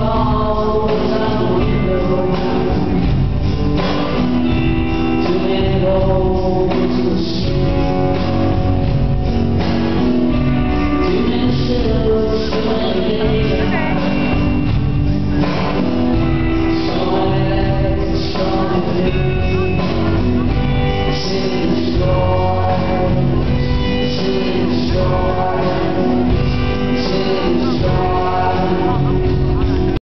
Oh.